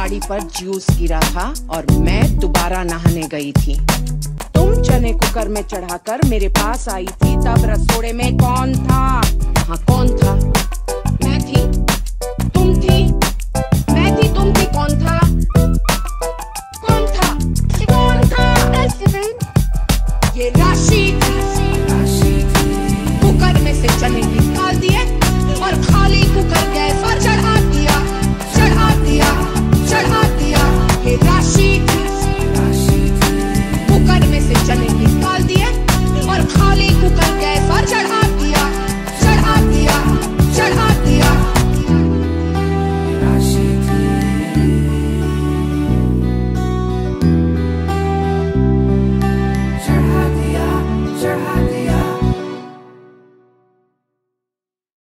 साड़ी पर जूस गिरा था और मैं दोबारा नहाने गई थी। तुम चने कुकर में चढ़ाकर मेरे पास आई थी तब रसोड़े में कौन था? वहाँ कौन था? मैं थी। तुम थी? मैं थी तुम थी कौन था? कौन था? कौन था? ये राशि